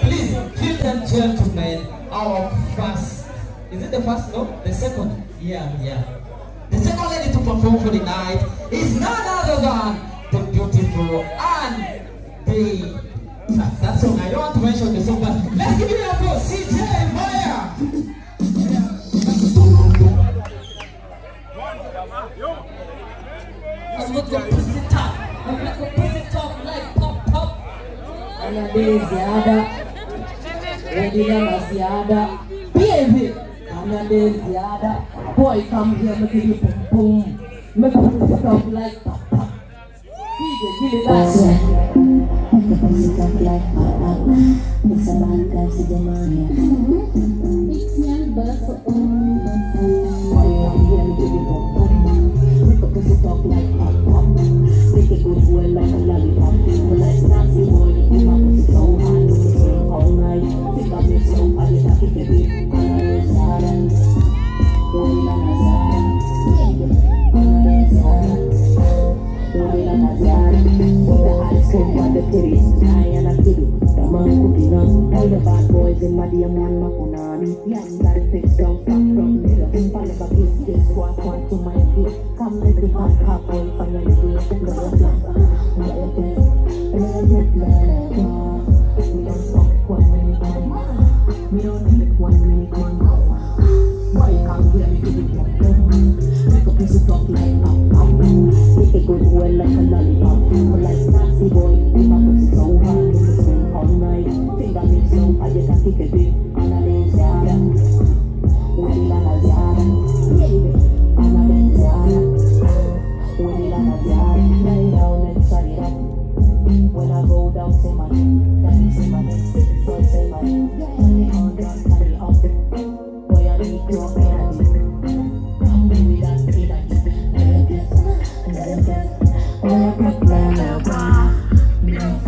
Please them gentlemen our first. Is it the first? No, the second. Yeah, yeah. The second lady to perform for the night is none other than the beautiful and the. That, song, I don't want to mention the song, but let's give it up for CJ Maya. I'm looking pussy top. I'm like a pussy top like pop pop. Anadai ziada. Wengine na ziada. Baby. Anadai ziada. Boy, come here, make it boom boom. Make a pussy top like pop pop. DJ, give it that. Pussy talk like pop pop. It's a bad guy, CJ Maya. It's young, but for Boy, come here, make it boom boom. Make a pussy talk like pop pop. Make it go well like a lollipop. But like Nancy boy, you my pussy so hot, you can swing all night. Think of me so hot, you can kick it. Anadai ziada. Wengine na ziada. Anadai ziada. Wengine na ziada. With the ice cream on the titties, I and a kitty. The man cooking up, all the bad boys in my DM one makunani. Yeah, you got it fixed down, fuck from nigga. Fall never kiss this, walk one to my me Make a piece of pop pop. Make it go well like a lollipop. But like Nancy boy, so you all night. Finger me slow, I just a a. Blah, blah, blah.